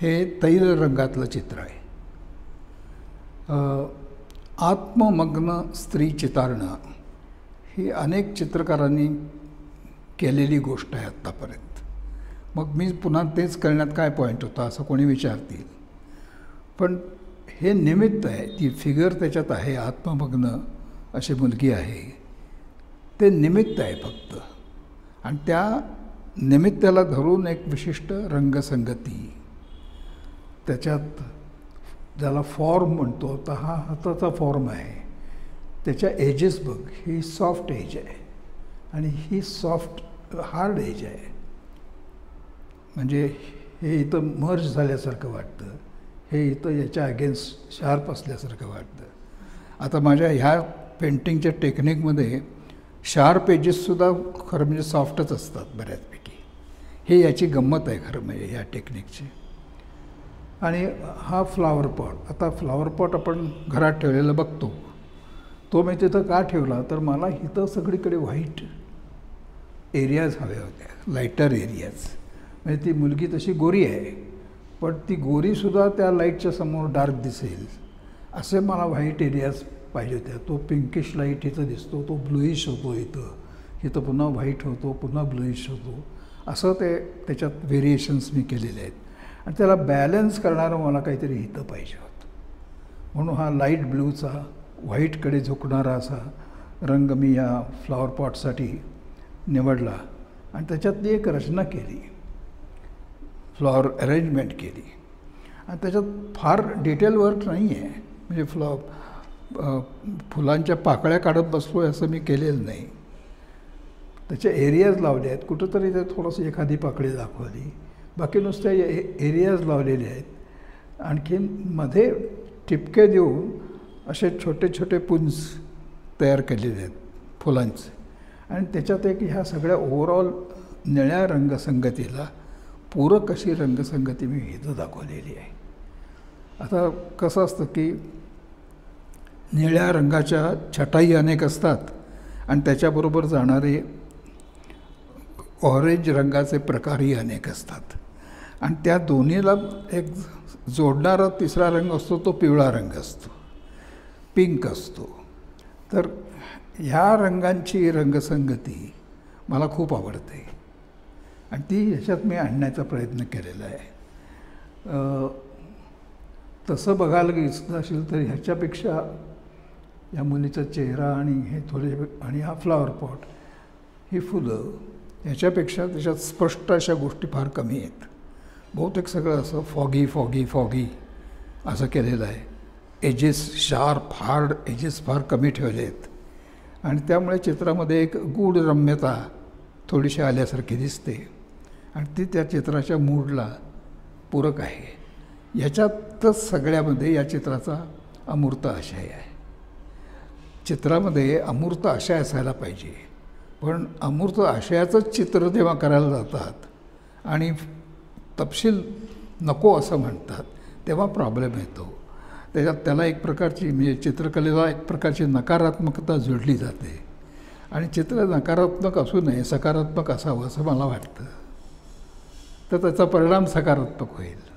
हे तैल रंगातलं चित्र आहे. आत्ममग्न स्त्री चितारणं ही अनेक चित्रकारांनी केलेली गोष्ट आहे आत्तापर्यंत. मग मी पुन्हा तेच करण्यात काय पॉईंट होता असं कोणी विचारतील? पण हे निमित्त आहे ती फिगर त्याच्यात आहे आत्ममग्न अशी मुलगी आहे. ते निमित्त आहे फक्त. आणि त्या निमित्ताला धरून एक विशिष्ट रंगसंगती त्याच्यात ज्याला फॉर्म म्हणतो तर हा हाताचा फॉर्म आहे. त्याच्या एजेस बघ ही सॉफ्ट एज आहे. आणि ही सॉफ्ट हार्ड एज आहे. म्हणजे हे इथं मर्ज झाल्यासारखं वाटतं. हे इथं याच्या अगेन्स्ट शार्प असल्यासारखं वाटतं. आता माझ्या ह्या पेंटिंगच्या टेक्निकमध्ये शार्प एजेससुद्धा खरं म्हणजे सॉफ्टच असतात बऱ्याचपैकी. हे याची गंमत आहे खरं म्हणजे ह्या टेक्निकची आणि हा फ्लावर पॉट आता फ्लावर पॉट आपण घरात ठेवलेला बघतो. तो मी तिथं का ठेवला? तर मला इथं सगळीकडे व्हाईट एरियाज हव्या होत्या लाईटर एरियाज म्हणजे ती मुलगी तशी गोरी आहे. पण ती गोरीसुद्धा त्या लाईटच्या समोर डार्क दिसेल. असे मला व्हाईट एरियाज पाहिजे होत्या तो पिंकिश लाइट इथं दिसतो. तो ब्लुईश होतो इथं. इथं पुन्हा व्हाईट होतो पुन्हा ब्लुईश होतो. असं ते त्याच्यात व्हेरिएशन्स मी केलेले आहेत. आणि त्याला बॅलन्स करणारं मला काहीतरी हितं पाहिजे होतं. म्हणून हा लाइट ब्लूचा व्हाईटकडे झुकणारा असा रंग मी या फ्लॉवर पॉटसाठी निवडला आणि त्याच्यातली एक रचना केली. फ्लॉवर अरेंजमेंट केली. आणि त्याच्यात फार डिटेल वर्क नाही आहे म्हणजे फ्लॉ फुलांच्या पाकळ्या काढत बसलो आहे असं मी केलेलं नाही. त्याच्या एरियाज लावले आहेत. कुठंतरी ते थोडंसं एखादी पाकळी दाखवली. बाकी नुसत्या ए एरियाज लावलेले आहेत. आणखीन मध्ये टिपके देऊन असे छोटे छोटे पुंज तयार केलेले आहेत फुलांचे. आणि त्याच्यात एक ह्या सगळ्या ओव्हरऑल निळ्या रंगसंगतीला पूरक अशी रंगसंगती मी इथं दाखवलेली आहे. आता कसं असतं की निळ्या रंगाच्या छटाई अनेक असतात आणि त्याच्याबरोबर जाणारे ऑरेंज रंगाचे प्रकारही अनेक असतात. आणि त्या दोन्हीला एक जोडणारा तिसरा रंग असतो तो पिवळा रंग असतो पिंक असतो. तर ह्या रंगांची रंगसंगती मला खूप आवडते. आणि ती ह्याच्यात मी आणण्याचा प्रयत्न केलेला आहे. तसं बघायला गेलं असेल तर ह्याच्यापेक्षा या मुलीचा चेहरा आणि हे थोडे आणि हा फ्लॉवर पॉट ही फुलं ह्याच्यापेक्षा त्याच्यात स्पष्ट अशा गोष्टी फार कमी आहेत. बहुतेक सगळं असं फॉगी फॉगी फॉगी असं केलेलं आहे. एजेस शार्प हार्ड एजेस फार कमी ठेवले आहेत. आणि त्यामुळे चित्रामध्ये एक गूढ रम्यता थोडीशी आल्यासारखी दिसते. आणि ती त्या चित्राच्या मूडला पूरक आहे. याच्यातच सगळ्यामध्ये या चित्राचा अमूर्त आशय आहे. चित्रामध्ये अमूर्त आशय असायला पाहिजे. पण अमूर्त आशयाचंच चित्र जेव्हा करायला जातात आणि तपशील नको असं म्हणतात तेव्हा प्रॉब्लेम येतो. त्याच्यात त्याला एक प्रकारची म्हणजे चित्रकलेला एक प्रकारची नकारात्मकता जोडली जाते. आणि चित्र नकारात्मक असू नये सकारात्मक असावं असं मला वाटतं. तर त्याचा परिणाम सकारात्मक होईल.